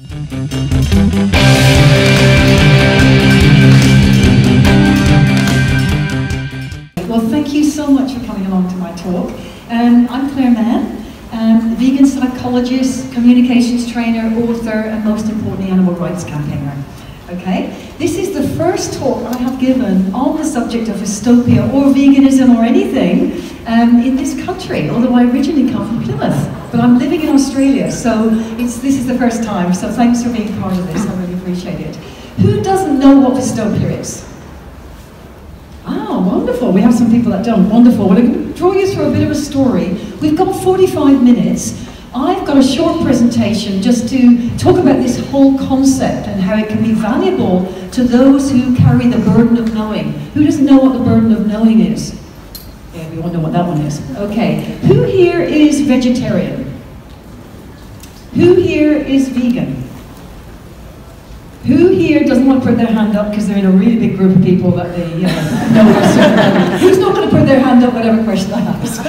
Well, thank you so much for coming along to my talk. Um, I'm Clare Mann, um, vegan psychologist, communications trainer, author, and most importantly, animal rights campaigner. Okay? This is the first talk I have given on the subject of Vystopia or veganism or anything um, in this country, although I originally come from Plymouth, but I'm living in Australia, so this is the first time, so thanks for being part of this, I really appreciate it. Who doesn't know what Vystopia is? Ah, wonderful. We have some people that don't. Wonderful. Well, I'm going to draw you through a bit of a story. We've got 45 minutes. I've got a short presentation just to talk about this whole concept and how it can be valuable to those who carry the burden of knowing. Who doesn't know what the burden of knowing is? Yeah, we all know what that one is. Okay. Who here is vegetarian? Who here is vegan? Who here doesn't want to put their hand up because they're in a really big group of people that they you know, know Who's not going to put their hand up whatever question I ask?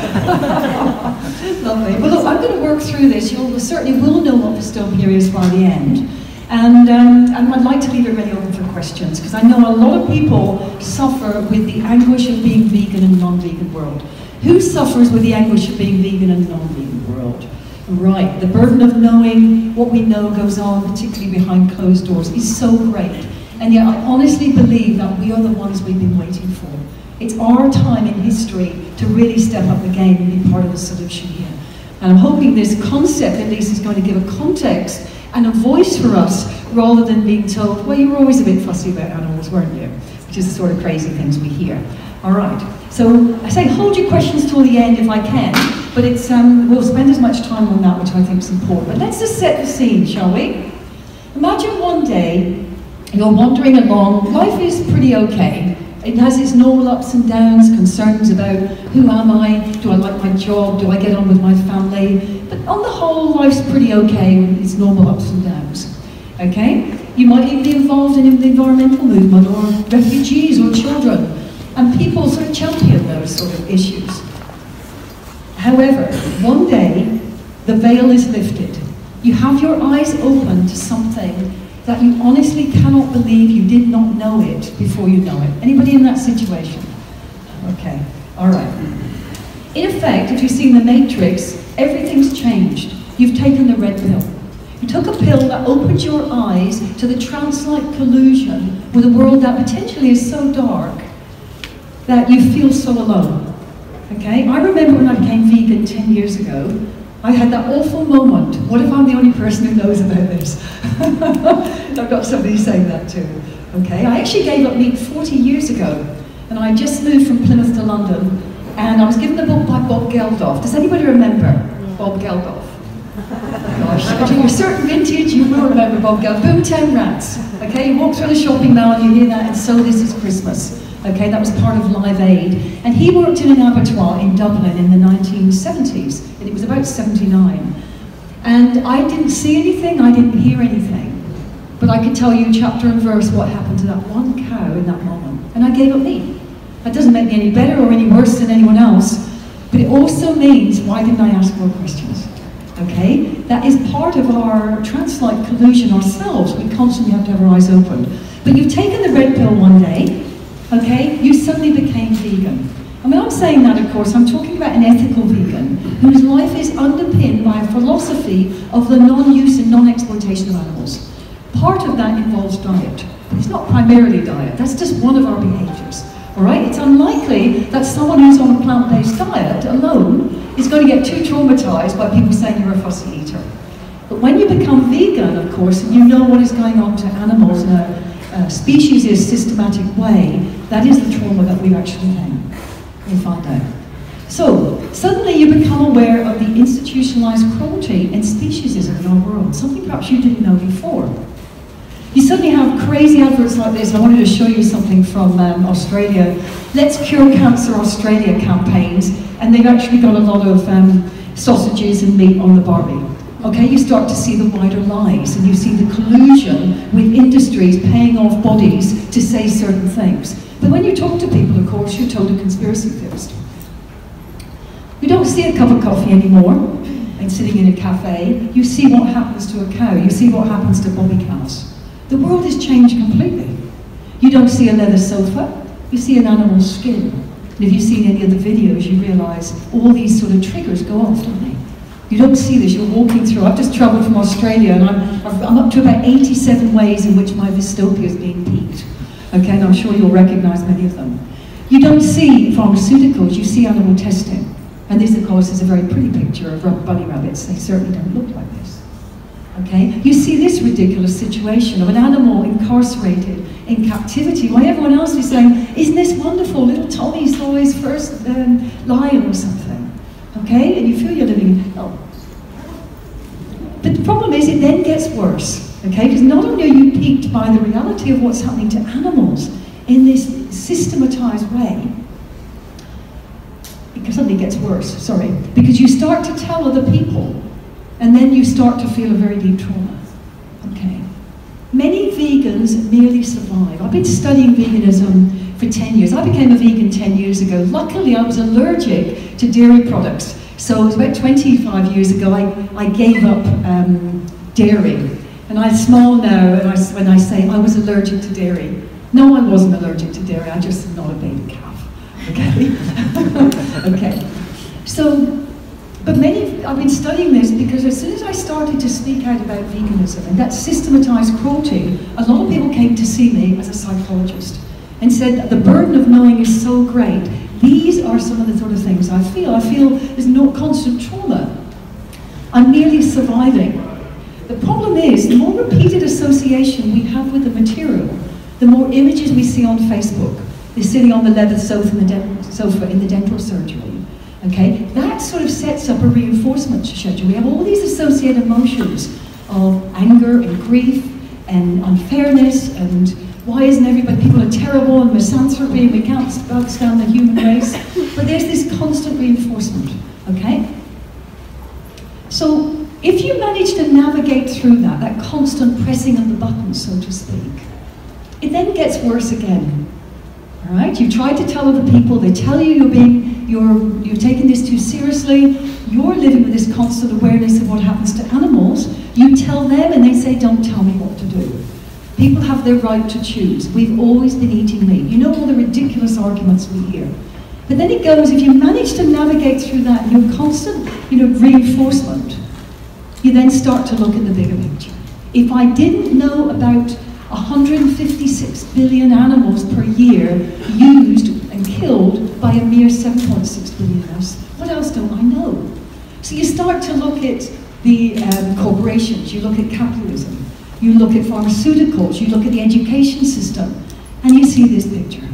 Lovely. Well, look, I'm going to work through this. You certainly will know what Vystopia is by the end. And, um, and I'd like to leave it really open for questions because I know a lot of people suffer with the anguish of being vegan in a non-vegan world. Who suffers with the anguish of being vegan in a non-vegan world? Right, the burden of knowing what we know goes on, particularly behind closed doors, is so great. And yet I honestly believe that we are the ones we've been waiting for. It's our time in history to really step up the game and be part of the solution here. And I'm hoping this concept at least is going to give a context and a voice for us rather than being told, well, you were always a bit fussy about animals, weren't you? Which is the sort of crazy things we hear. All right, so I say hold your questions till the end if I can, but it's, um, we'll spend as much time on that, which I think is important. But let's just set the scene, shall we? Imagine one day you're wandering along, life is pretty okay. It has its normal ups and downs, concerns about who am I, do I like my job, do I get on with my family. But on the whole, life's pretty okay with its normal ups and downs. Okay? You might even be involved in the environmental movement or refugees or children. And people sort of champion those sort of issues. However, one day, the veil is lifted. You have your eyes open to something that you honestly cannot believe you did not know it before you know it. Anybody in that situation? Okay, all right. In effect, if you've seen The Matrix, everything's changed. You've taken the red pill. You took a pill that opened your eyes to the trance-like collusion with a world that potentially is so dark that you feel so alone. Okay? I remember when I became vegan 10 years ago, I had that awful moment. What if I'm the only person who knows about this? I've got somebody saying that too. Okay? I actually gave up meat 40 years ago, and I just moved from Plymouth to London, and I was given the book by Bob Geldof. Does anybody remember Bob Geldof? Gosh, if you're a certain vintage, you will remember Bob Geldof. Boomtown Rats. Okay, you walk through the shopping mall, and you hear that, and so this is Christmas. Okay, that was part of Live Aid. And he worked in an abattoir in Dublin in the 1970s, and it was about 79. And I didn't see anything, I didn't hear anything. But I could tell you chapter and verse what happened to that one cow in that moment. And I gave up meat. That doesn't make me any better or any worse than anyone else, but it also means, why didn't I ask more questions? Okay? That is part of our trance-like collusion ourselves. We constantly have to have our eyes open. But you've taken the red pill one day, okay, you suddenly became vegan. I mean, I'm saying that, of course, I'm talking about an ethical vegan whose life is underpinned by a philosophy of the non-use and non-exploitation of animals. Part of that involves diet. It's not primarily diet, that's just one of our behaviors. All right? It's unlikely that someone who's on a plant-based diet alone is going to get too traumatized by people saying you're a fussy eater. But when you become vegan, of course, and you know what is going on to animals a uh, systematic way, that is the trauma that we actually name. Find out. So, suddenly you become aware of the institutionalized cruelty and speciesism in our world, something perhaps you didn't know before. You suddenly have crazy adverts like this. I wanted to show you something from um, Australia. Let's Cure Cancer Australia campaigns, and they've actually got a lot of um, sausages and meat on the Barbie. Okay, you start to see the wider lies and you see the collusion with industries paying off bodies to say certain things. But when you talk to people, of course, you're told a conspiracy theorist. You don't see a cup of coffee anymore. and sitting in a cafe, you see what happens to a cow, you see what happens to bobby cows. The world has changed completely. You don't see a leather sofa, you see an animal's skin. And if you've seen any of the videos, you realise all these sort of triggers go off, don't they? You don't see this, you're walking through. I've just travelled from Australia and I'm, I'm up to about 87 ways in which my Vystopia is being piqued. Okay, and I'm sure you'll recognise many of them. You don't see pharmaceuticals, you see animal testing. And this, of course, is a very pretty picture of bunny rabbits. They certainly don't look like this. Okay? You see this ridiculous situation of an animal incarcerated in captivity while everyone else is saying, Isn't this wonderful? Little Tommy saw his first um, lion or something. Okay? And you feel you're living in hell. But the problem is, it then gets worse. Okay? Because not only are you piqued by the reality of what's happening to animals in this systematized way, because something gets worse, sorry, because you start to tell other people, and then you start to feel a very deep trauma. Okay. Many vegans merely survive. I've been studying veganism for 10 years. I became a vegan 10 years ago. Luckily, I was allergic to dairy products. So about 25 years ago, I, I gave up um, dairy. And I smile now when I, when I say I was allergic to dairy. No, I wasn't allergic to dairy, I just am not a baby calf. Okay? okay. So, but many, I've been studying this because as soon as I started to speak out about veganism and that systematized cruelty, a lot of people came to see me as a psychologist and said that the burden of knowing is so great. These are some of the sort of things I feel. I feel there's no constant trauma. I'm merely surviving. The problem is, the more repeated association we have with the material, the more images we see on Facebook, they're sitting on the leather sofa in the, sofa in the dental surgery. Okay, that sort of sets up a reinforcement schedule. We have all these associated emotions of anger and grief and unfairness and why isn't everybody, people are terrible and misanthropy and we can't stand the human race. But there's this constant reinforcement, okay? So if you manage to navigate through that, that constant pressing of the buttons, so to speak, it then gets worse again. All right, you try to tell other people, they tell you you're being, you're, you're taking this too seriously, you're living with this constant awareness of what happens to animals, you tell them and they say, don't tell me what to do. People have their right to choose. We've always been eating meat. You know all the ridiculous arguments we hear. But then it goes, if you manage to navigate through that, your constant you know, reinforcement, you then start to look at the bigger picture. If I didn't know about 156 billion animals per year used and killed by a mere 7.6 billion us. What else don't I know? So you start to look at the um, corporations, you look at capitalism, you look at pharmaceuticals, you look at the education system, and you see this picture.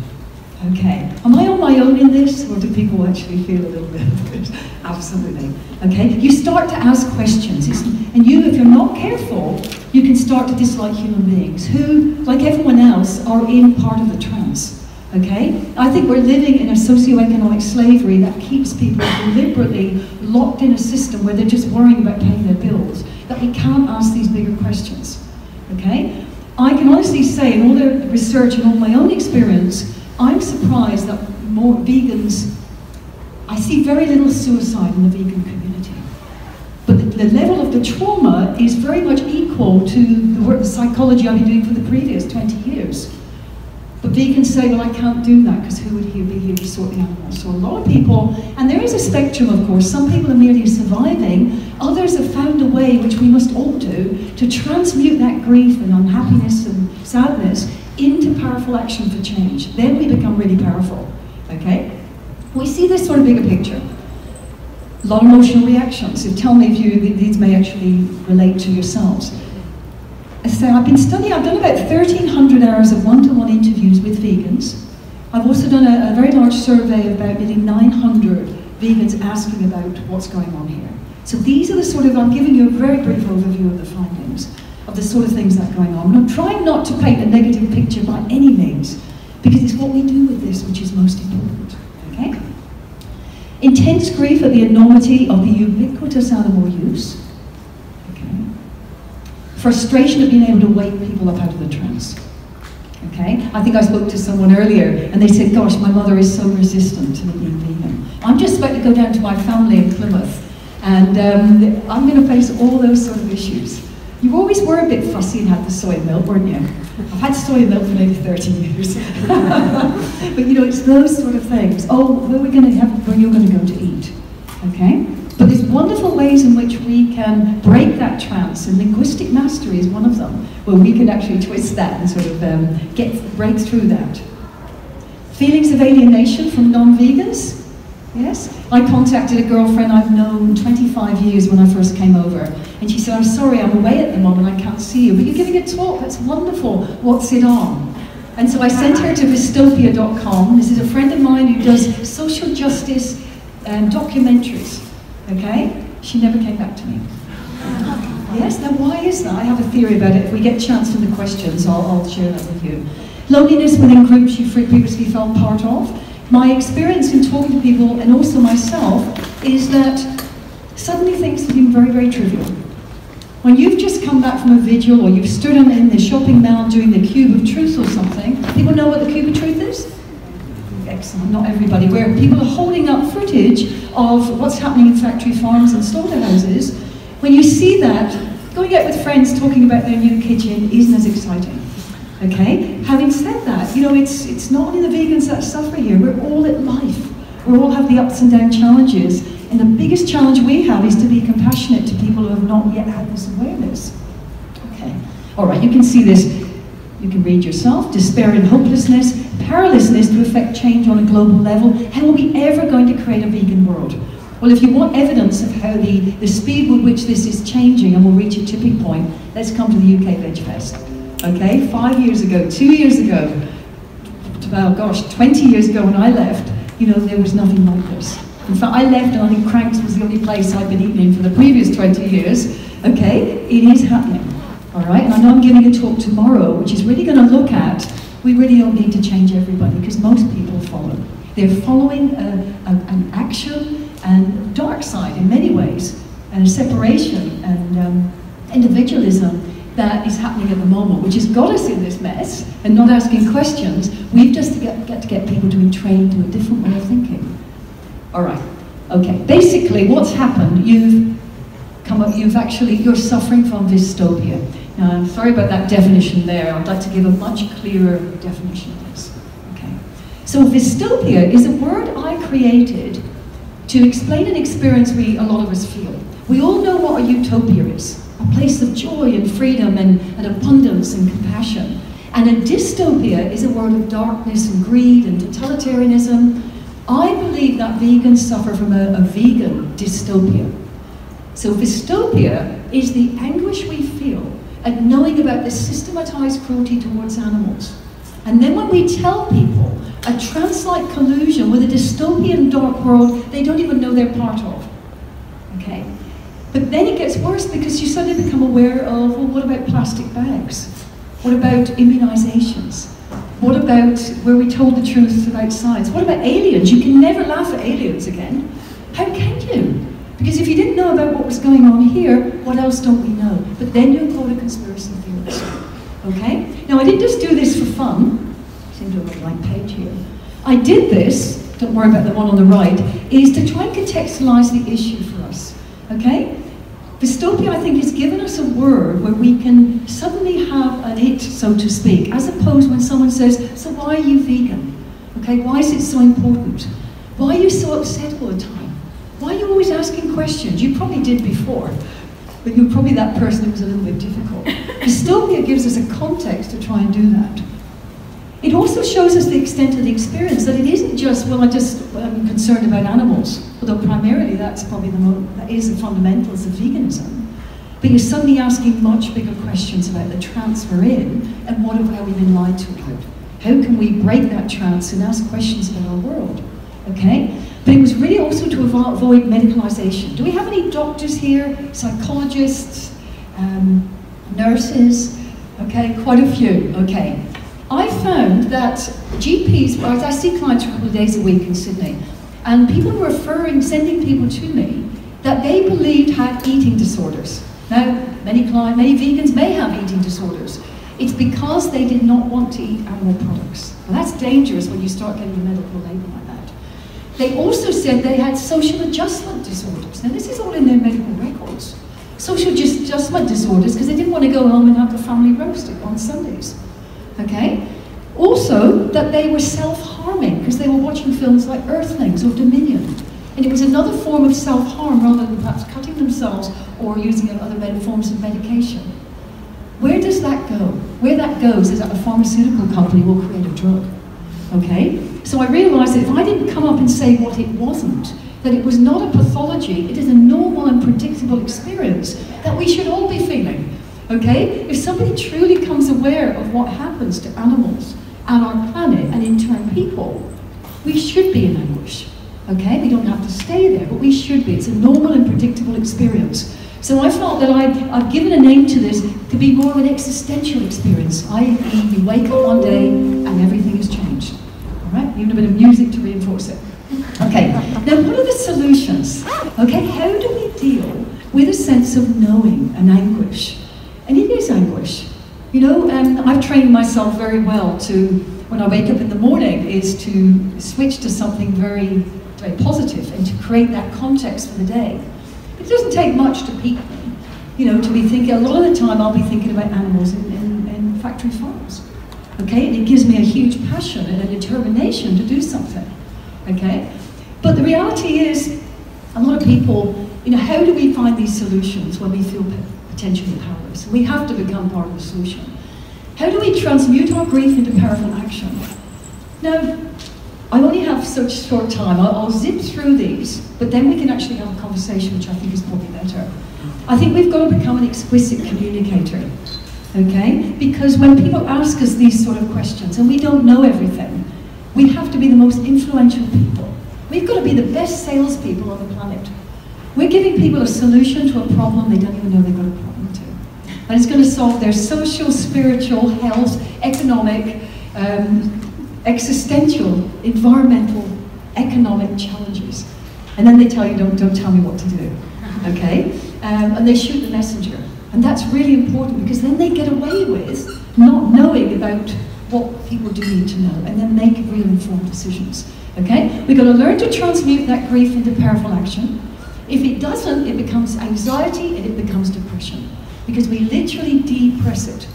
Okay, am I on my own in this, or do people actually feel a little bit of it? Absolutely. Okay, you start to ask questions, it's, and you, if you're not careful, you can start to dislike human beings who, like everyone else, are in part of the trance. Okay? I think we're living in a socio-economic slavery that keeps people deliberately locked in a system where they're just worrying about paying their bills, that we can't ask these bigger questions. Okay? I can honestly say, in all the research and all my own experience, I'm surprised that more vegans, I see very little suicide in the vegan community. But the, the level of the trauma is very much equal to the work, the psychology I've been doing for the previous 20 years. Vegans say, well, I can't do that because who would be here to sort the animals? So a lot of people, and there is a spectrum, of course. Some people are merely surviving. Others have found a way, which we must all do, to transmute that grief and unhappiness and sadness into powerful action for change. Then we become really powerful. Okay? We see this sort of bigger picture. A lot of emotional reactions. So tell me if you these may actually relate to yourselves. So I've been studying, I've done about 1,300 hours of one-to-one interviews with vegans. I've also done a, a very large survey of about nearly 900 vegans asking about what's going on here. So these are the sort of, I'm giving you a very brief overview of the findings of the sort of things that are going on. And I'm trying not to paint a negative picture by any means, because it's what we do with this which is most important. Okay? Intense grief at the enormity of the ubiquitous animal use. Frustration of being able to wake people up out of the trance. Okay? I think I spoke to someone earlier and they said, gosh, my mother is so resistant to me being vegan. I'm just about to go down to my family in Plymouth And um, I'm going to face all those sort of issues. You always were a bit fussy and had the soy milk, weren't you? I've had soy milk for nearly 30 years. but you know, it's those sort of things. Oh, where are we going to have, where you're going to go to eat? Okay? But there's wonderful ways in which we can break that trance, and linguistic mastery is one of them, where we can actually twist that and sort of um, get break through that. Feelings of alienation from non-vegans? Yes? I contacted a girlfriend I've known 25 years when I first came over, and she said, I'm sorry, I'm away at the moment, I can't see you, but you're giving a talk, that's wonderful, what's it on? And so I sent her to vystopia.com. This is a friend of mine who does social justice um, documentaries, okay? She never came back to me. Yes, now why is that? I have a theory about it. If we get a chance for the questions, I'll, I'll share that with you. Loneliness within groups you previously felt part of. My experience in talking to people, and also myself, is that suddenly things seem very, very trivial. When you've just come back from a vigil or you've stood in the shopping mall doing the cube of truth or something, people know what the cube of truth is? Excellent, not everybody. Where people are holding up footage of what's happening in factory farms and slaughterhouses. When you see that, going out with friends talking about their new kitchen isn't as exciting. Okay? Having said that, you know, it's, it's not only the vegans that suffer here, we're all at life. We all have the ups and down challenges. And the biggest challenge we have is to be compassionate to people who have not yet had this awareness. Okay. All right, you can see this. You can read yourself. Despair and hopelessness, powerlessness to affect change on a global level. How are we ever going to create a vegan world? Well, if you want evidence of how the, the speed with which this is changing and will reach a tipping point, let's come to the UK Veg Fest. Okay, five years ago, two years ago, well, gosh, 20 years ago when I left, you know, there was nothing like this. In fact, I left and I think Cranks was the only place I'd been eating in for the previous 20 years. Okay, it is happening. All right, and I know I'm giving a talk tomorrow, which is really going to look at, we really don't need to change everybody because most people follow. They're following a, a, an action and dark side in many ways, and a separation and um, individualism that is happening at the moment, which has got us in this mess and not asking questions. We've just to get, get to get people to be trained to a different way of thinking. All right. Okay. Basically, what's happened? You've come up. You've actually you're suffering from Vystopia. I'm sorry about that definition there. I'd like to give a much clearer definition of this. Okay. So, Vystopia is a word I created to explain an experience we a lot of us feel. We all know what a utopia is a place of joy and freedom and, and abundance and compassion. And a dystopia is a world of darkness and greed and totalitarianism. I believe that vegans suffer from a, a vegan dystopia. So Vystopia is the anguish we feel at knowing about the systematized cruelty towards animals. And then when we tell people a trance-like collusion with a dystopian dark world they don't even know they're part of. Okay? But then it gets worse because you suddenly become aware of, well, what about plastic bags? What about immunizations? What about where we told the truth about science? What about aliens? You can never laugh at aliens again. How can you? Because if you didn't know about what was going on here, what else don't we know? But then you're called a conspiracy theorist. Okay? Now, I didn't just do this for fun. I seem to have a blank page here. I did this, don't worry about the one on the right, is to try and contextualize the issue for us. Okay? Vystopia, I think, has given us a word where we can suddenly have an it, so to speak, as opposed when someone says, so why are you vegan? Okay, why is it so important? Why are you so upset all the time? Why are you always asking questions? You probably did before, but you're probably that person who was a little bit difficult. Vystopia gives us a context to try and do that. It also shows us the extent of the experience, that it isn't just, well, I just, I'm concerned about animals, although primarily that's probably the most, that is the fundamentals of veganism. But you're suddenly asking much bigger questions about the trance we're in and what have we been lied to about. How can we break that trance and ask questions about our world? Okay? But it was really also to avoid medicalization. Do we have any doctors here, psychologists, um, nurses? Okay, quite a few. Okay. I found that GPs, I see clients a couple of days a week in Sydney, and people were referring, sending people to me that they believed had eating disorders. Now, many clients, many vegans may have eating disorders. It's because they did not want to eat animal products. Well, that's dangerous when you start getting a medical label. They also said they had social adjustment disorders. Now, this is all in their medical records. Social adjustment disorders because they didn't want to go home and have the family roasted on Sundays. Okay? Also, that they were self harming because they were watching films like Earthlings or Dominion. And it was another form of self harm rather than perhaps cutting themselves or using other forms of medication. Where does that go? Where that goes is that a pharmaceutical company will create a drug. Okay? So I realized that if I didn't come up and say what it wasn't, that it was not a pathology, it is a normal and predictable experience that we should all be feeling. Okay? If somebody truly comes aware of what happens to animals and our planet and in turn people, we should be in anguish. Okay? We don't have to stay there, but we should be. It's a normal and predictable experience. So I felt that I'd, I've given a name to this to be more of an existential experience, i.e. you wake up one day and everything has changed. Right? Even a bit of music to reinforce it. Okay, now what are the solutions? Okay, how do we deal with a sense of knowing and anguish? And it is anguish. You know, um, I've trained myself very well to, when I wake up in the morning, is to switch to something very, very positive and to create that context for the day. It doesn't take much to peak me, you know, to be thinking, a lot of the time I'll be thinking about animals in, in, in factory farms. Okay, and it gives me a huge passion and a determination to do something. Okay, but the reality is, a lot of people, you know, how do we find these solutions when we feel potentially powerless? We have to become part of the solution. How do we transmute our grief into powerful action? Now, I only have such short time. I'll, I'll, zip through these, but then we can actually have a conversation, which I think is probably better. I think we've got to become an exquisite communicator, okay? Because when people ask us these sort of questions, and we don't know everything, we have to be the most influential people. We've got to be the best salespeople on the planet. We're giving people a solution to a problem they don't even know they've got a problem to. And it's going to solve their social, spiritual, health, economic, um, existential, environmental, economic challenges. And then they tell you, don't, don't tell me what to do. Okay? Um, and they shoot the messenger. And that's really important because then they get away with not knowing about what people do need to know and then make real informed decisions. Okay? We've got to learn to transmute that grief into powerful action. If it doesn't, it becomes anxiety and it becomes depression. Because we literally depress it.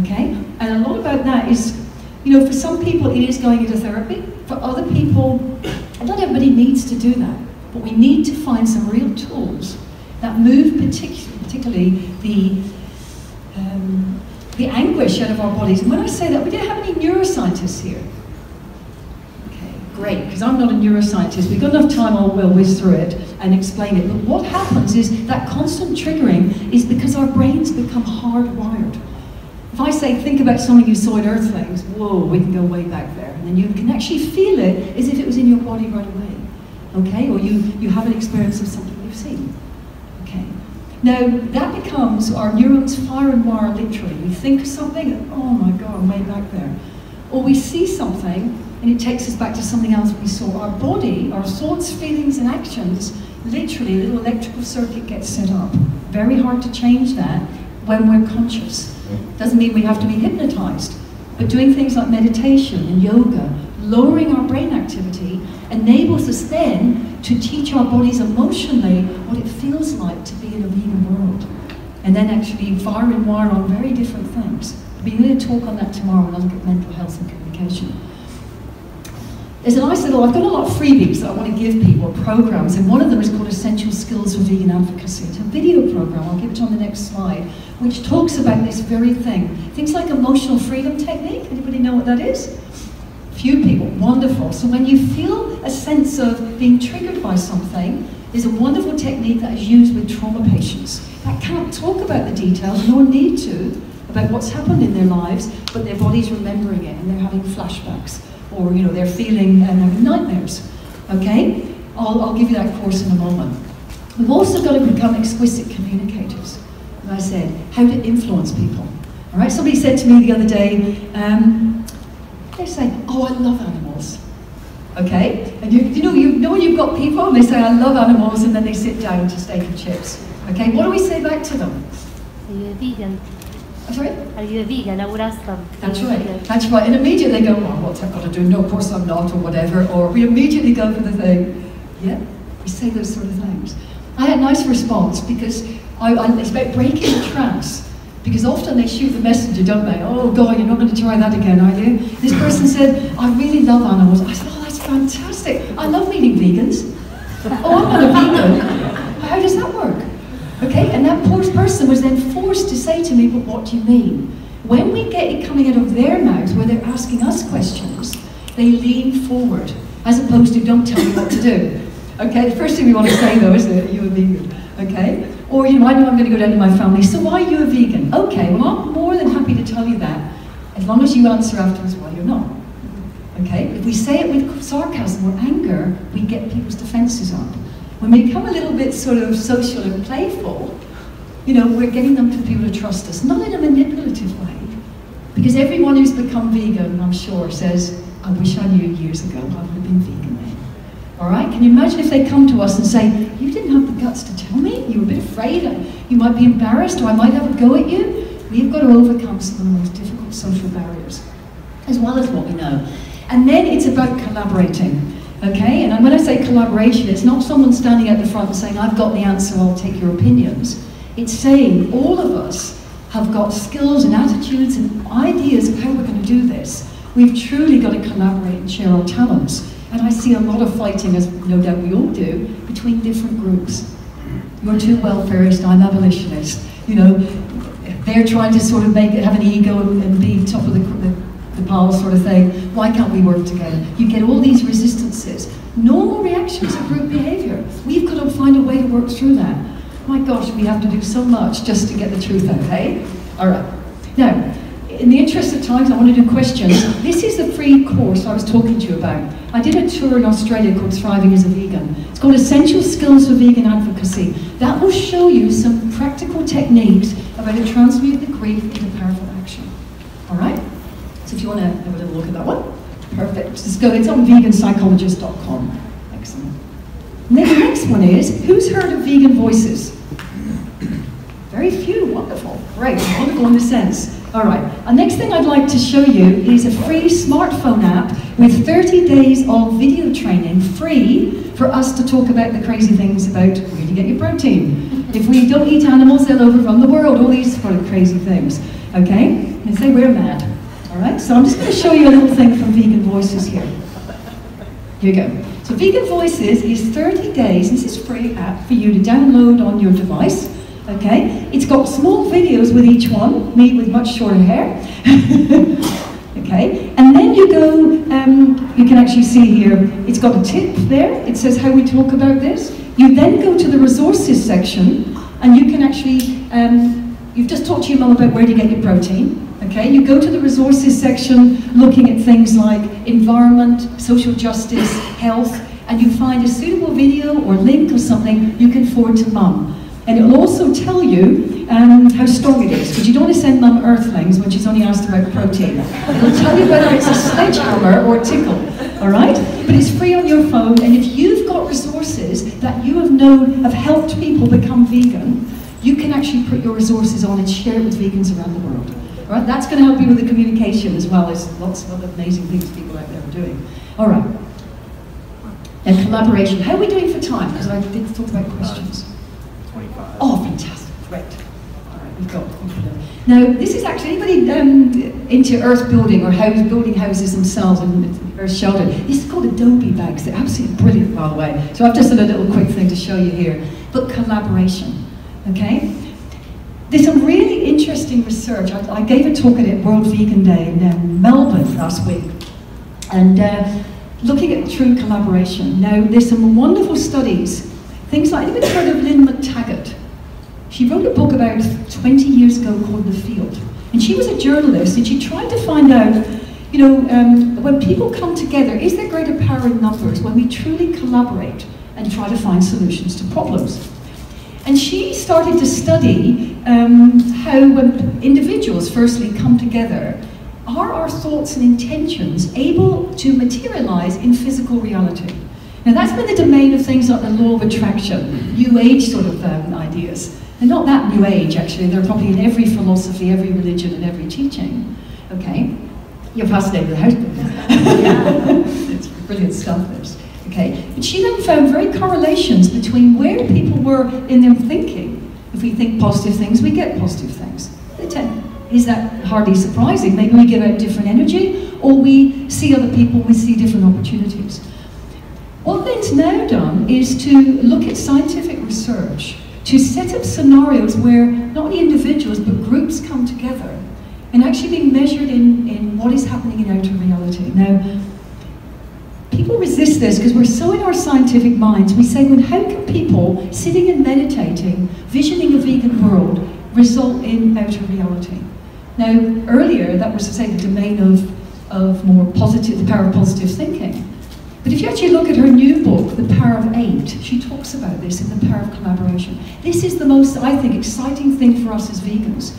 Okay? And a lot about that is you know, for some people it is going into therapy. For other people, not everybody needs to do that. But we need to find some real tools that move partic- particularly the, um, the anguish out of our bodies. And when I say that, we don't have any neuroscientists here. Okay, great, because I'm not a neuroscientist. We've got enough time, I'll we'll whiz through it and explain it. But what happens is that constant triggering is because our brains become hardwired. If I say, think about something you saw in Earthlings, whoa, we can go way back there. And then you can actually feel it as if it was in your body right away. Okay? Or you, you have an experience of something? Now, that becomes our neurons fire and wire literally. We think of something, oh my God, I'm way back there. Or we see something, and it takes us back to something else we saw. Our body, our thoughts, feelings, and actions, literally, a little electrical circuit gets set up. Very hard to change that when we're conscious. Doesn't mean we have to be hypnotized, but doing things like meditation and yoga, lowering our brain activity, enables us then to teach our bodies emotionally what it feels like to be in a vegan world. And then actually fire and wire on very different things. I'll be going to talk on that tomorrow when I look at mental health and communication. There's a nice little, I've got a lot of freebies that I want to give people, programs, and one of them is called Essential Skills for Vegan Advocacy. It's a video program, I'll give it on the next slide, which talks about this very thing. Things like emotional freedom technique, anybody know what that is? People, wonderful. So when you feel a sense of being triggered by something, there's a wonderful technique that is used with trauma patients that can't talk about the details, nor need to, about what's happened in their lives, but their body's remembering it and they're having flashbacks or you know they're feeling and having nightmares. Okay, I'll, I'll give you that course in a moment. We've also got to become exquisite communicators. And I said, how to influence people. All right, somebody said to me the other day, um, they say, oh, I love animals. Okay, and you, you know you know when you've got people and they say I love animals and then they sit down to steak and chips. Okay, what do we say back to them? Are you a vegan? I'm sorry? Are you a vegan? I would ask them. That's right. That's right. And immediately they go, well, what's that got to do? No, of course I'm not, or whatever. Or we immediately go for the thing. Yeah, we say those sort of things. I had a nice response because I, I, it's about breaking the trance. Because often they shoot the messenger, don't they? Oh God, you're not going to try that again, are you? This person said, I really love animals. I said, oh, that's fantastic. I love meeting vegans. oh, I'm not a vegan. How does that work? Okay, and that poor person was then forced to say to me, but what do you mean? When we get it coming out of their mouth where they're asking us questions, they lean forward, as opposed to don't tell me what to do. Okay, the first thing we want to say though is that you're a vegan. Okay? Or you know, I know I'm going to go down to my family, so why are you a vegan? Okay, well I'm more than happy to tell you that, as long as you answer afterwards why you're not. Okay? If we say it with sarcasm or anger, we get people's defenses up. When we become a little bit sort of social and playful, you know, we're getting them to be able to trust us, not in a manipulative way. Because everyone who's become vegan, I'm sure, says, I wish I knew years ago I would have been vegan. All right? Can you imagine if they come to us and say, You didn't have the guts to tell me? You were a bit afraid, you might be embarrassed, or I might have a go at you? We've got to overcome some of the most difficult social barriers, as well as what we know. And then it's about collaborating. Okay, and when I say collaboration, it's not someone standing at the front and saying, I've got the answer, I'll take your opinions. It's saying all of us have got skills and attitudes and ideas of how we're going to do this. We've truly got to collaborate and share our talents. And I see a lot of fighting, as no doubt we all do, between different groups. You're too welfarist, I'm abolitionist. You know, they're trying to sort of make it, have an ego and, be top of the, the the pile sort of thing. Why can't we work together? You get all these resistances. Normal reactions of group behavior. We've got to find a way to work through that. My gosh, we have to do so much just to get the truth out, hey? All right. Now, in the interest of time, I want to do questions. This is the free course I was talking to you about. I did a tour in Australia called Thriving as a Vegan. It's called Essential Skills for Vegan Advocacy. That will show you some practical techniques about how to transmute the grief into powerful action. All right? So if you want to have a little look at that one, perfect. Just go, it's on veganpsychologist.com. Excellent. And then the next one is, who's heard of vegan voices? Very few, wonderful. Great, wonderful in a sense. All right, and next thing I'd like to show you is a free smartphone app with 30 days of video training, free, for us to talk about the crazy things about where to get your protein. If we don't eat animals, they'll overrun the world, all these sort of crazy things. Okay? And say we're mad. All right, so I'm just going to show you a little thing from Vegan Voices here. Here you go. So Vegan Voices is 30 days, this is free app for you to download on your device. Okay, it's got small videos with each one, me with much shorter hair. okay, and then you go, um, you can actually see here, it's got a tip there, it says how we talk about this. You then go to the resources section, and you can actually, um, you've just talked to your mum about where to get your protein, Okay, you go to the resources section looking at things like environment, social justice, health, and you find a suitable video or link or something you can forward to mum. And it'll also tell you um, how strong it is, because you don't want to send mum earthlings when she's only asked about protein. It'll tell you whether it's a sledgehammer or a tickle, all right? But it's free on your phone, and if you've got resources that you have known have helped people become vegan, you can actually put your resources on and share it with vegans around the world. Right? That's going to help you with the communication as well as lots of other amazing things people out there are doing. All right. And collaboration. How are we doing for time? Because I did talk about questions. 25. Oh, fantastic. Great. Right, we've got. Now, this is actually anybody um, into earth building or house, building houses themselves and earth shelter. This is called Adobe bags. They're absolutely brilliant, by the way. So I've just done a little quick thing to show you here. But collaboration, okay? There's some really interesting research. I, I, gave a talk at World Vegan Day in um, Melbourne last week, and uh, looking at true collaboration. Now, there's some wonderful studies. Things like, you heard of Lynne McTaggart? She wrote a book about 20 years ago called The Field. And she was a journalist, and she tried to find out, you know, um, when people come together, is there greater power in numbers when we truly collaborate and try to find solutions to problems? And she started to study um, how when individuals firstly come together, are our thoughts and intentions able to materialize in physical reality? Now that's been the domain of things like the law of attraction, new age sort of um, ideas. They're not that new age, actually. They're probably in every philosophy, every religion, and every teaching. Okay? You're fascinated with the it's brilliant stuff, this. Okay? But she then found very correlations between where people were in their thinking. If we think positive things, we get positive things. Is that hardly surprising? Maybe we give out different energy, or we see other people, we see different opportunities. What Lynne's now done is to look at scientific research to set up scenarios where not only individuals but groups come together and actually being measured in, in what is happening in outer reality. Now, people resist this because we're so in our scientific minds. We say, well, how can people sitting and meditating, visioning a vegan world, result in outer reality? Now, earlier, that was, to say, the domain of, of more positive, the power of positive thinking. But if you actually look at her new book, The Power of Eight, she talks about this in The Power of Collaboration. This is the most, I think, exciting thing for us as vegans.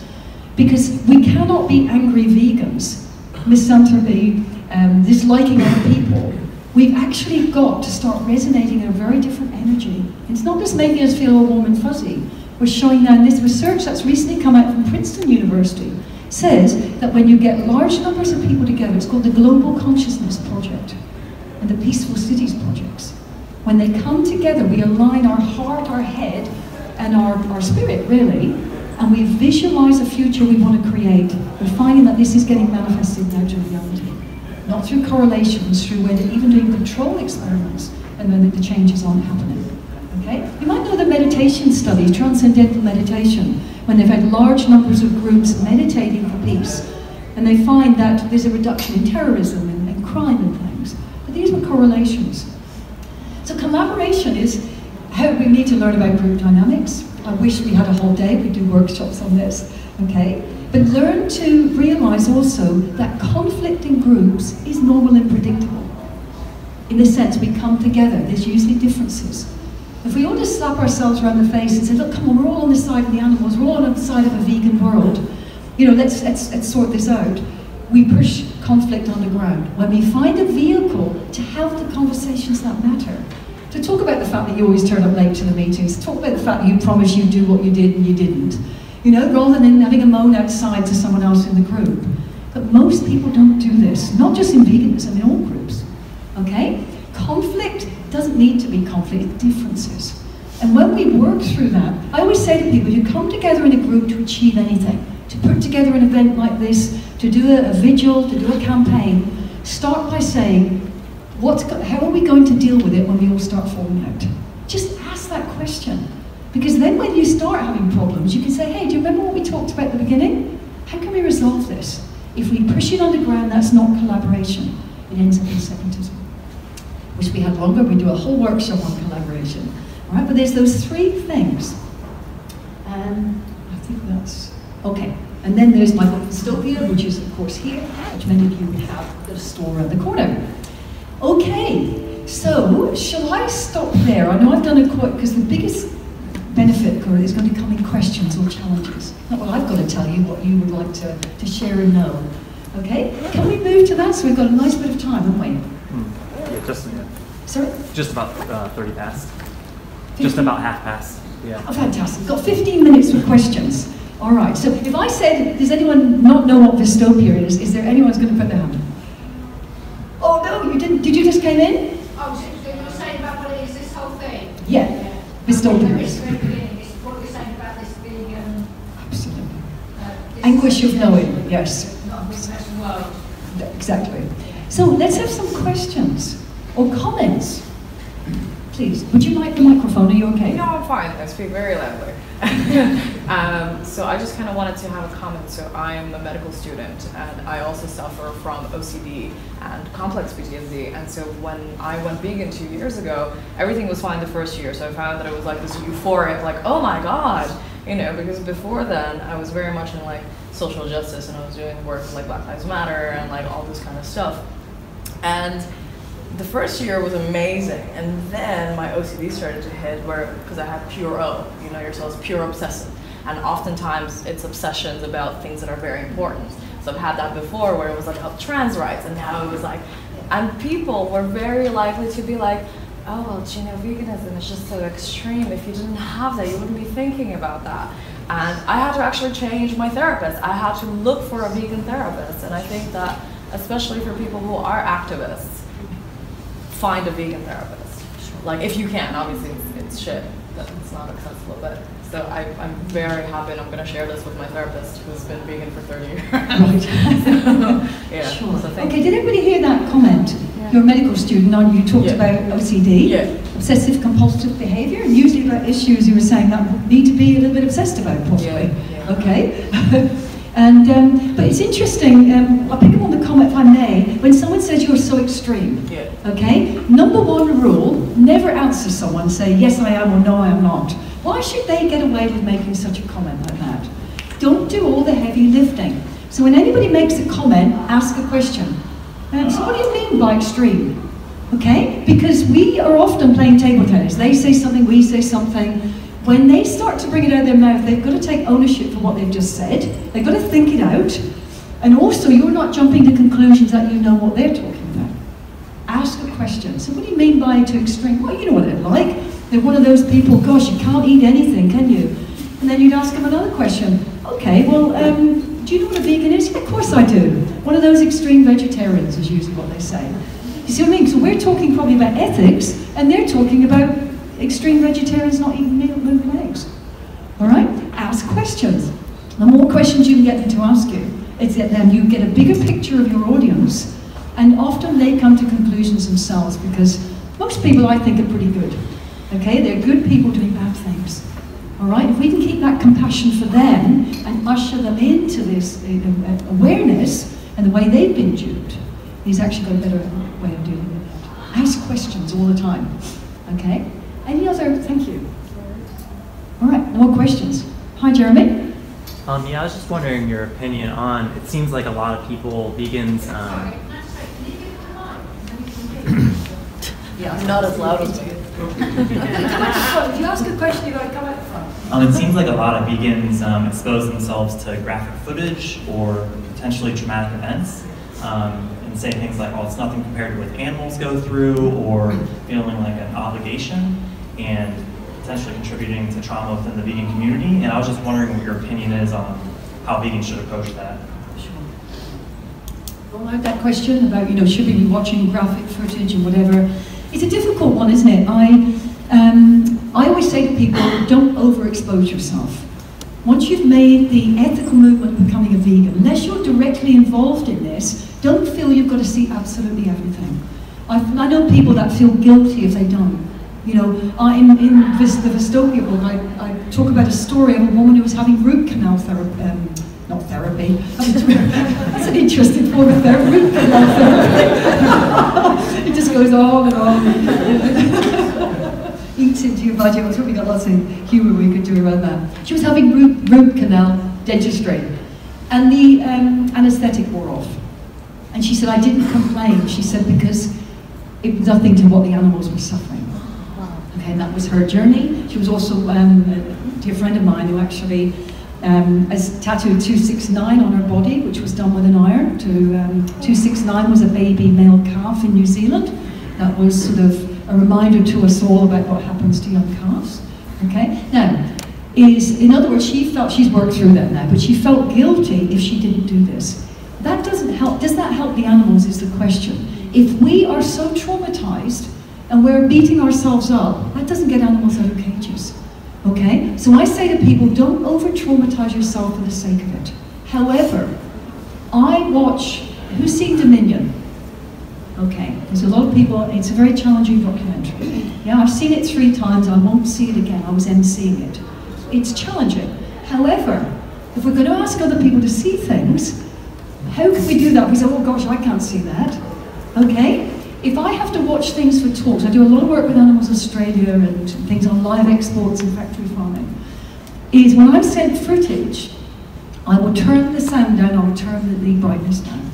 Because we cannot be angry vegans, misanthropy, um, disliking other people. We've actually got to start resonating in a very different energy. It's not just making us feel all warm and fuzzy. We're showing now this research that's recently come out from Princeton University says that when you get large numbers of people together, it's called the Global Consciousness Project and the Peaceful Cities projects. When they come together, we align our heart, our head, and our, our spirit, really, and we visualize a future we want to create. We're finding that this is getting manifested now to reality. Not through correlations, through when even doing control experiments, and then the changes aren't happening. Okay? You might know the meditation studies, transcendental meditation, when they've had large numbers of groups meditating for peace, and they find that there's a reduction in terrorism and, and crime and things. These were correlations. So collaboration is how we need to learn about group dynamics. I wish we had a whole day, we do workshops on this, okay? But learn to realize also that conflict in groups is normal and predictable. In the sense we come together, there's usually differences. If we all just slap ourselves around the face and say, look, come on, we're all on the side of the animals, we're all on the side of a vegan world, you know, let's, let's, let's sort this out, we push conflict underground. When we find a vehicle to have the conversations that matter, to talk about the fact that you always turn up late to the meetings, talk about the fact that you promise you'd do what you did and you didn't, you know, rather than having a moan outside to someone else in the group. But most people don't do this, not just in veganism, in all groups, okay? Conflict doesn't need to be conflict, differences. And when we work through that, I always say to people, you come together in a group to achieve anything, to put together an event like this, to do a, a vigil, to do a campaign, start by saying, what's, how are we going to deal with it when we all start falling out? Just ask that question. Because then when you start having problems, you can say, hey, do you remember what we talked about at the beginning? How can we resolve this? If we push it underground, that's not collaboration. It ends up in separatism wish we had longer, we do a whole workshop on collaboration. All right, but there's those three things. And I think that's, okay. And then there's my book Vystopia, which is of course here, which many of you have the store around the corner. Okay, so shall I stop there? I know I've done a quite, because the biggest benefit is going to come in questions or challenges. Not what I've got to tell you, what you would like to, to share and know. Okay, can we move to that? So we've got a nice bit of time, haven't we? Yeah, just yeah. Sorry? Just about uh, 30 past. Just about half past. Yeah. Oh, fantastic. We've got 15 minutes for questions. All right. So if I said, does anyone not know what Vystopia is? Is there anyone who's going to put their hand? Up? Oh no, you didn't. Did you just came in? Oh, so you're saying about what it is, this whole thing? Yeah. yeah. Vystopia. It's very what you're saying about this being. Um, Absolutely. uh, this Anguish of knowing. Yes. Not a big world. Exactly. So let's have some questions or comments. Please, would you like the microphone? Are you okay? No, I'm fine. I speak very loudly. um, so I just kind of wanted to have a comment. So I am a medical student, and I also suffer from OCD and complex PTSD. And so when I went vegan two years ago, everything was fine the first year. So I found that it was like this euphoric, like, oh my god, you know, because before then I was very much in like social justice, and I was doing work like Black Lives Matter and like all this kind of stuff. And the first year was amazing, and then my OCD started to hit where, because I had pure O, you know yourselves, pure obsessive. And oftentimes it's obsessions about things that are very important. So I've had that before where it was like, oh, trans rights, and now it was like, and people were very likely to be like, oh well, you know, veganism is just so extreme. If you didn't have that, you wouldn't be thinking about that. And I had to actually change my therapist. I had to look for a vegan therapist. And I think that, especially for people who are activists, find a vegan therapist. Like, if you can, obviously it's, it's shit that it's not accessible, but so I, I'm very happy and I'm going to share this with my therapist who's been vegan for 30 years. Right. yeah. Sure. So Okay, did everybody hear that comment? Yeah. You're a medical student, aren't you? Talked Yeah. about OCD, Yeah. obsessive compulsive behavior, and usually about issues you were saying that need to be a little bit obsessed about, possibly. Yeah, yeah. Okay. and um, but it's interesting. Um, I'll pick up on the comment if I may. When someone says you're so extreme, Yeah. Okay? Number one rule never answer someone, say, yes, I am, or no, I am not. Why should they get away with making such a comment like that? Don't do all the heavy lifting. So when anybody makes a comment, ask a question. Um, so what do you mean by extreme? Okay? Because we are often playing table tennis. They say something, we say something. When they start to bring it out of their mouth, they've got to take ownership for what they've just said. They've got to think it out. And also, you're not jumping to conclusions that you know what they're talking about ask a question. So what do you mean by to extreme? Well, you know what they're like. They're one of those people, gosh, you can't eat anything, can you? And then you'd ask them another question. Okay, well, um, do you know what a vegan is? Yeah, of course I do. One of those extreme vegetarians is usually what they say. You see what I mean? So we're talking probably about ethics, and they're talking about extreme vegetarians not eating meat, milk, and eggs. All right? Ask questions. The more questions you can get them to ask you, it's that then you get a bigger picture of your audience, and often they come to conclusions themselves because most people I think are pretty good. Okay, they're good people doing bad things. All right, if we can keep that compassion for them and usher them into this uh, uh, awareness and the way they've been duped, he's actually got a better way of dealing with it. Ask questions all the time. Okay? Any other? Thank you. All right, no more questions. Hi, Jeremy. Um, yeah, I was just wondering your opinion on. It seems like a lot of people, vegans. Um, can I just say, can you give me the mic? Yeah. Not as loud as me. Come at the front. If you ask a question, you've got to come at the front. Um, it seems like a lot of vegans um, expose themselves to graphic footage or potentially traumatic events um, and say things like, oh, it's nothing compared to what animals go through or feeling like an obligation and potentially contributing to trauma within the vegan community. And I was just wondering what your opinion is on how vegans should approach that. Sure. Well, I had that question about, you know, should we be watching graphic footage and whatever. It's a difficult one, isn't it? I, um, I always say to people, don't overexpose yourself. Once you've made the ethical movement of becoming a vegan, unless you're directly involved in this, don't feel you've got to see absolutely everything. I, I know people that feel guilty if they don't. You know, I, in, in Vis, the Vystopia book, I, I talk about a story of a woman who was having root canal therapy, um, not therapy, that's an interesting form of therapy, root canal therapy. it just goes on and on. Eats into your budget. I was hoping got lots of humour we could do around that. She was having root, root canal dentistry, and the um, anaesthetic wore off. And she said, I didn't complain. She said, because it was nothing to what the animals were suffering. And that was her journey. She was also um, a dear friend of mine who actually um, has tattooed 269 on her body, which was done with an iron. To, um, 269 was a baby male calf in New Zealand. That was sort of a reminder to us all about what happens to young calves. Okay, now, is in other words, she felt she's worked through that now, but she felt guilty if she didn't do this. That doesn't help. Does that help the animals? Is the question. If we are so traumatized and we're beating ourselves up, that doesn't get animals out of cages. Okay? So I say to people, don't over traumatize yourself for the sake of it. However, I watch, who's seen Dominion? Okay, there's a lot of people, it's a very challenging documentary. Yeah, I've seen it three times, I won't see it again, I was emceeing it. It's challenging. However, if we're going to ask other people to see things, how can we do that? We say, oh gosh, I can't see that. Okay? If I have to watch things for talks, I do a lot of work with Animals Australia and things on live exports and factory farming, is when I'm sent footage, I will turn the sound down, I will turn the, brightness down.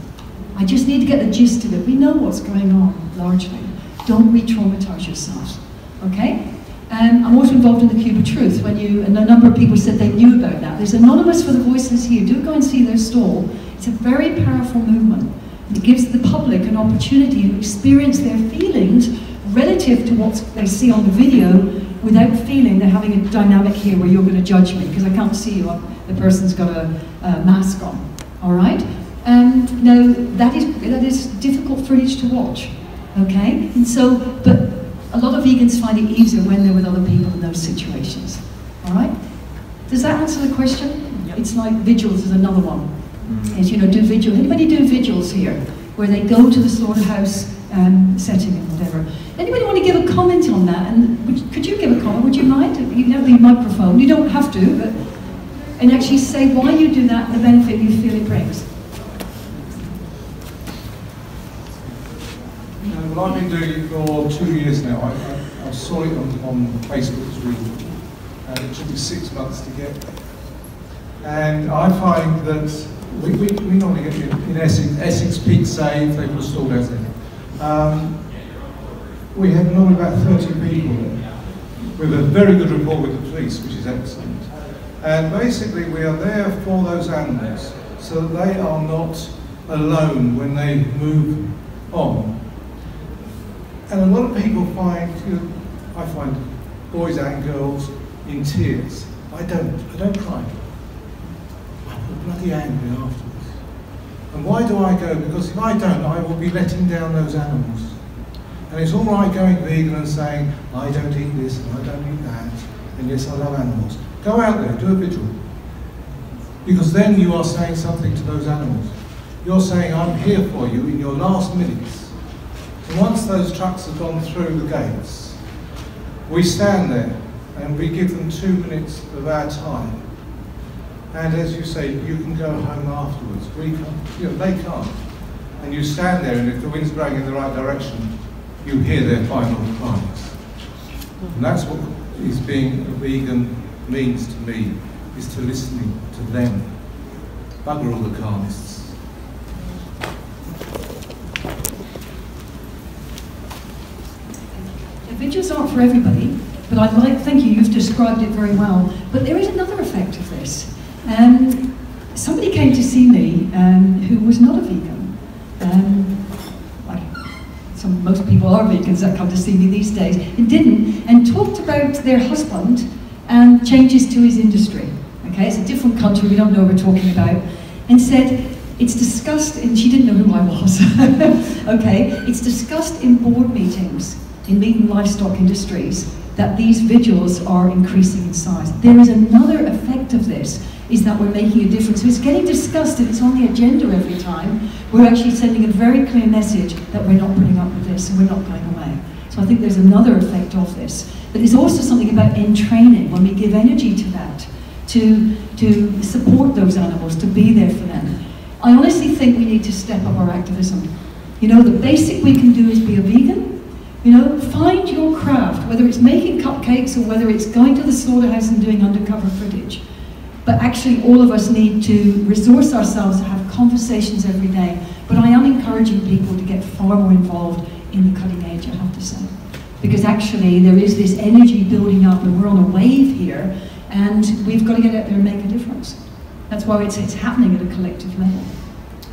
I just need to get the gist of it. We know what's going on, largely. Don't re-traumatize yourselves, okay? I'm also involved in the Cube of Truth, when you, and a number of people said they knew about that. There's Anonymous for the Voiceless here. Do go and see their stall. It's a very powerful movement. It gives the public an opportunity to experience their feelings relative to what they see on the video without feeling they're having a dynamic here where you're going to judge me because I can't see you. The person's got a, a mask on. All right. Um, now that is that is difficult for each to watch. Okay. And so, but a lot of vegans find it easier when they're with other people in those situations. All right. Does that answer the question? Yep. It's like vigils is another one. Mm. Is you know do vigil. Anybody do vigils here where they go to the slaughterhouse um, setting and whatever? Anybody want to give a comment on that? And would, could you give a comment? Would you mind? You have the microphone. You don't have to, but and actually say why you do that and the benefit you feel it brings. Well, I've been doing it for two years now. I, I, I saw it on, on Facebook as well, and it took me six months to get there. And I find that we, we, we normally get in, Essex, Essex Pig Save, they put a stall out there. Um, we have normally about 30 people there, with a very good rapport with the police, which is excellent. And basically, we are there for those animals, so that they are not alone when they move on. And a lot of people find, you know, I find boys and girls in tears. I don't. I don't cry. Bloody angry afterwards. And why do I go? Because if I don't, I will be letting down those animals. And it's all right going vegan and saying, I don't eat this and I don't eat that, and yes, I love animals. Go out there, do a vigil. Because then you are saying something to those animals. You're saying, I'm here for you in your last minutes. And once those trucks have gone through the gates, we stand there and we give them two minutes of our time. And as you say, you can go home afterwards. We can't, you know, they can't. And you stand there, and if the wind's blowing in the right direction, you hear their final cries. And that's what is being a vegan means to me, is to listening to them. Bugger all the carnists. Vigils aren't for everybody, but I'd like, thank you, you've described it very well. But there is another effect of this. Um, somebody came to see me um, who was not a vegan. Um, like some, most people are vegans that come to see me these days, and didn't, and talked about their husband and changes to his industry. Okay, it's a different country, we don't know what we're talking about, and said, it's discussed, and she didn't know who I was, okay, it's discussed in board meetings in meat and livestock industries that these vigils are increasing in size. There is another effect of this, is that we're making a difference. So it's getting discussed and it's on the agenda every time. We're actually sending a very clear message that we're not putting up with this and we're not going away. So I think there's another effect of this. But there's also something about entraining, when we give energy to that, to, to support those animals, to be there for them. I honestly think we need to step up our activism. You know, the basic we can do is be a vegan, you know, find your craft, whether it's making cupcakes or whether it's going to the slaughterhouse and doing undercover footage. But actually, all of us need to resource ourselves to have conversations every day. But I am encouraging people to get far more involved in the cutting edge, I have to say. Because actually, there is this energy building up, and we're on a wave here, and we've got to get out there and make a difference. That's why it's, it's happening at a collective level.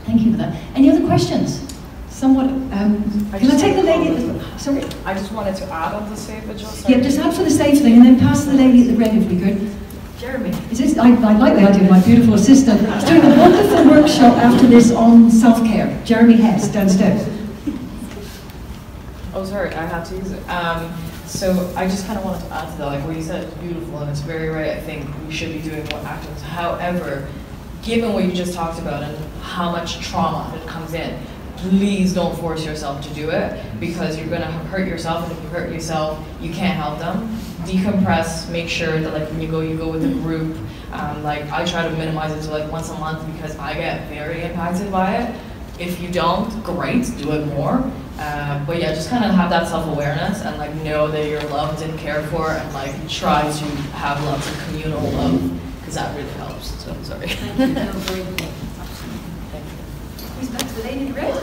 Thank you for that. Any other questions? Somewhat, um, I can I take the lady? comment. Sorry. I just wanted to add on the save sorry. Yeah, just add for the safe thing and then pass to the lady at the red if we could. Jeremy. Is I, I like the idea of my beautiful assistant. He's doing a wonderful workshop after this on self-care. Jeremy Hess, downstairs. Oh, sorry, I had to use it. Um, so I just kind of wanted to add to that, like what you said, it's beautiful and it's very right. I think we should be doing more actions. However, given what you just talked about and how much trauma that comes in, please don't force yourself to do it because you're gonna hurt yourself, and if you hurt yourself, you can't help them. Decompress. Make sure that like when you go, you go with a group. Um, like I try to minimize it to like once a month because I get very impacted by it. If you don't, great, do it more. Uh, but yeah, just kind of have that self-awareness and like know that you're loved and cared for, and like try to have lots of communal love because that really helps. So I'm sorry. Thank you. No, very important. Thank Who's back to the lane in red?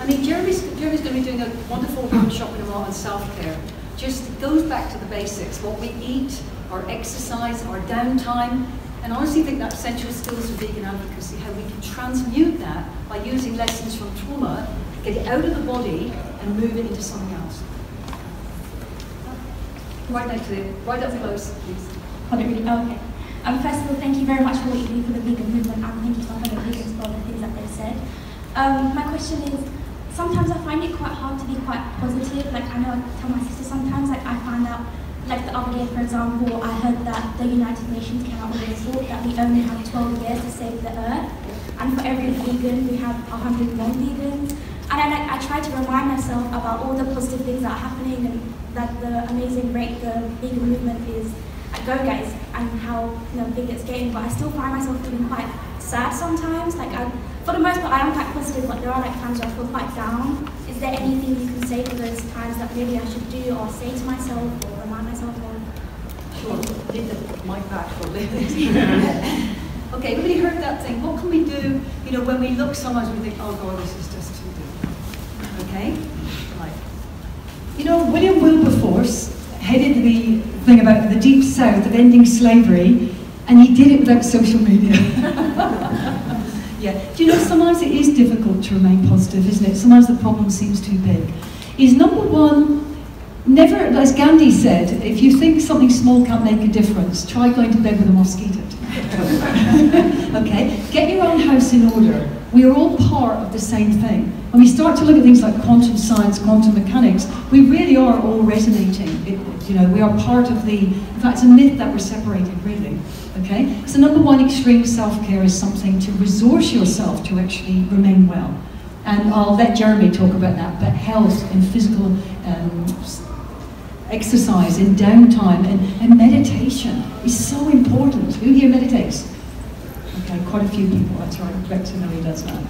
I mean, Jeremy's, Jeremy's going to be doing a wonderful workshop in a while on self-care. Just goes back to the basics, what we eat, our exercise, our downtime, And I honestly think that's essential skills of vegan advocacy, how we can transmute that by using lessons from trauma, get it out of the body and move it into something else. Right next to it, right up close, please. Okay. Um, first of all, thank you very much for what you do for the vegan movement and thank you to other vegans for all the things that they've said. Um, my question is, sometimes I find it quite hard to be quite positive. Like I know I tell my sister sometimes, like I find out, like the other day for example, I heard that the United Nations came out with a report that we only have 12 years to save the earth. And for every vegan, we have 100 non-vegans. And I, like, I try to remind myself about all the positive things that are happening and that the amazing rate the vegan movement is at Go Guys and how you know, big it's getting. But I still find myself feeling quite sad sometimes. Like I, for the most part, I am quite positive, but there are like times where I feel quite down. Is there anything you can say for those times that maybe I should do or say to myself or remind myself of? Sure, did the mic back for a minute. okay, everybody heard that thing. What can we do? You know, when we look sometimes we think, oh God, this is just too difficult. Okay? Right. You know, William Wilberforce headed the thing about the deep south of ending slavery, and he did it without social media. yeah. Do you know, sometimes it is difficult to remain positive, isn't it? Sometimes the problem seems too big. Is number one, never, as Gandhi said, if you think something small can't make a difference, try going to bed with a mosquito. okay? Get your own house in order. We are all part of the same thing. When we start to look at things like quantum science, quantum mechanics, we really are all resonating. It, you know, we are part of the, in fact, it's a myth that we're separated, really. Okay? So number one, extreme self-care is something to resource yourself to actually remain well. And I'll let Jeremy talk about that, but health and physical um, exercise and downtime and, and meditation is so important. Who here meditates? Quite a few people, that's right. He does that.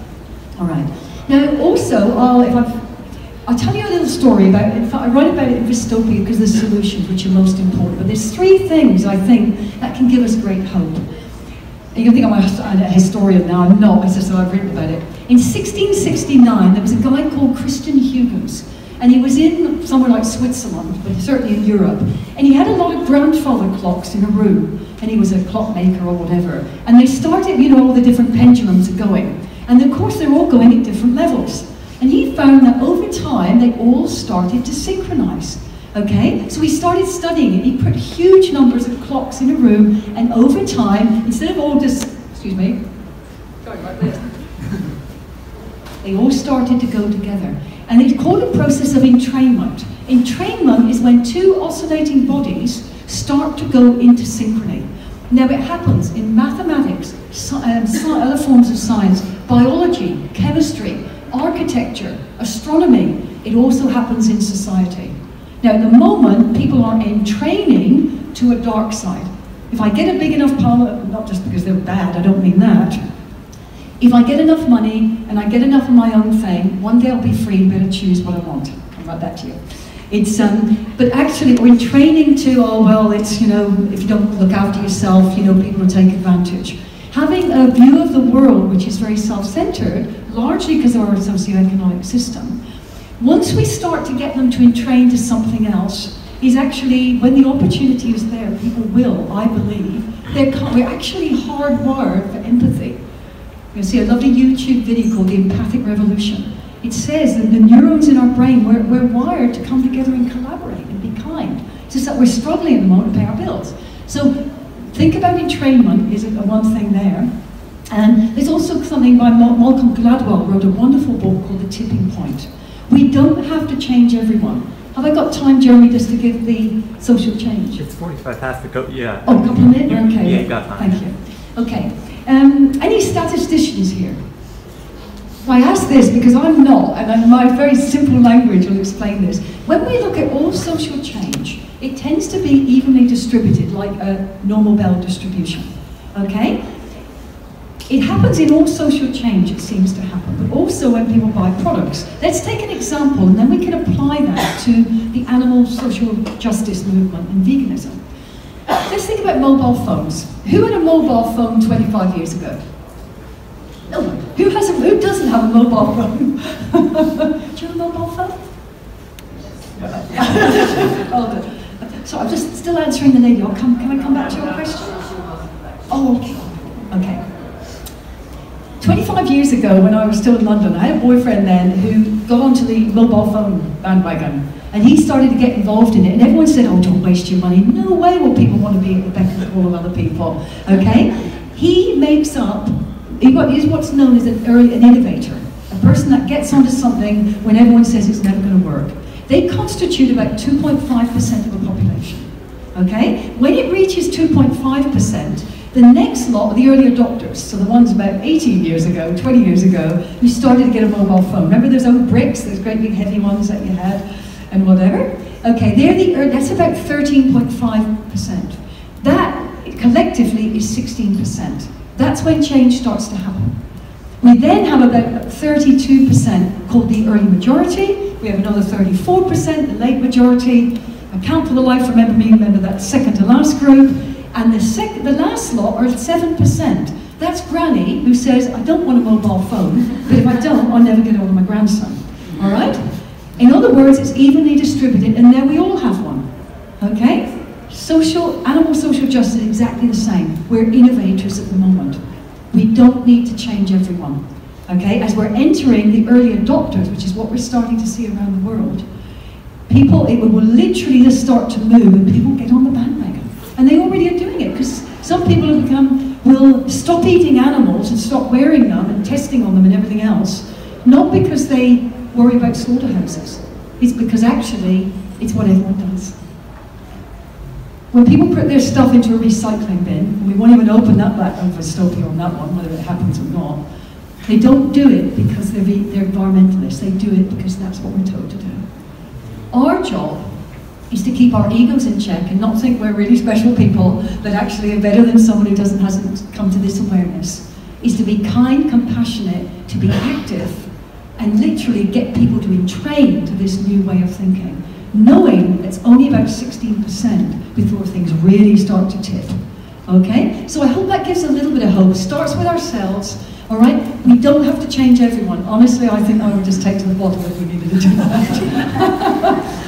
All right. Now, also, I'll, if I've, I'll tell you a little story about, in fact, I write about it in Vystopia because there's solutions which are most important, but there's three things I think that can give us great hope. And you think I'm a, a historian now, I'm not, it's just I've written about it. In 1669, there was a guy called Christian Huygens, and he was in somewhere like Switzerland, but certainly in Europe, and he had a lot of grandfather clocks in a room, and he was a clockmaker or whatever. And they started, you know, all the different pendulums are going. And of course, they're all going at different levels. And he found that over time, they all started to synchronize. Okay? So he started studying it. He put huge numbers of clocks in a room, and over time, instead of all just, excuse me, going like this, they all started to go together. And it's called a process of entrainment. Entrainment is when two oscillating bodies start to go into synchrony. Now it happens in mathematics, um, other forms of science, biology, chemistry, architecture, astronomy. It also happens in society. Now at the moment, people are entraining to a dark side. If I get a big enough power, not just because they're bad, I don't mean that, if I get enough money and I get enough of my own thing, one day I'll be free and better choose what I want. I'll write that to you. It's, um, but actually, we're training to, oh, well, it's, you know, if you don't look after yourself, you know, people will take advantage. Having a view of the world which is very self-centered, largely because of our socioeconomic system, once we start to get them to entrain to something else, is actually, when the opportunity is there, people will, I believe, they're, we're actually hardwired for empathy. You'll see a lovely YouTube video called The Empathic Revolution. It says that the neurons in our brain, we're, we're wired to come together and collaborate and be kind. It's just that we're struggling at the moment to pay our bills. So think about entrainment is one thing there. And there's also something by Malcolm Gladwell wrote a wonderful book called The Tipping Point. We don't have to change everyone. Have I got time, Jeremy, just to give the social change? It's 45 past the go, yeah. Oh, couple of minutes? Okay. Yeah, you got time. Thank you. Okay. Um, any statisticians here? I ask this because I'm not, and my very simple language will explain this. When we look at all social change, it tends to be evenly distributed, like a normal bell distribution. Okay? It happens in all social change, it seems to happen, but also when people buy products. Let's take an example, and then we can apply that to the animal social justice movement and veganism. Let's think about mobile phones. Who had a mobile phone 25 years ago? No one. Who, has a, who doesn't have a mobile phone? Do you have a mobile phone? oh, so I'm just still answering the lady. Come, can I come back to your question? Oh. Okay. 25 years ago, when I was still in London, I had a boyfriend then who got onto the mobile phone bandwagon. And he started to get involved in it. And everyone said, oh, don't waste your money. No way will people want to be at the beck and call of other people. Okay? He makes up, he's what's known as an early an innovator. A person that gets onto something when everyone says it's never going to work. They constitute about 2.5% of the population. Okay? When it reaches 2.5%, the next lot are the early adopters, so the ones about 18 years ago, 20 years ago, who started to get a mobile phone. Remember those old bricks, those great big heavy ones that you had, and whatever? Okay, they're the, ear- that's about 13.5%. That collectively is 16%. That's when change starts to happen. We then have about 32% called the early majority. We have another 34%, the late majority. Account for the life remember me, remember that second to last group. And the, sec- the last lot are 7%. That's Granny who says, I don't want a mobile phone, but if I don't, I'll never get hold of my grandson. All right? In other words, it's evenly distributed, and there we all have one. Okay? Social, animal social justice is exactly the same. We're innovators at the moment. We don't need to change everyone. Okay? As we're entering the early adopters, which is what we're starting to see around the world, people, it will literally just start to move and people get on the bandwagon. And they already are doing it because some people have become, will stop eating animals and stop wearing them and testing on them and everything else, not because they worry about slaughterhouses. It's because actually it's what everyone does. When people put their stuff into a recycling bin, and we won't even open that back over Stopio on that one, whether it happens or not, they don't do it because they're, they're environmentalists. They do it because that's what we're told to do. Our job is to keep our egos in check and not think we're really special people that actually are better than someone who doesn't hasn't come to this awareness. Is to be kind, compassionate, to be active, and literally get people to be trained to this new way of thinking, knowing it's only about 16% before things really start to tip. Okay? So I hope that gives a little bit of hope. Starts with ourselves. All right? We don't have to change everyone. Honestly, I think I would just take to the bottle if we needed to do that.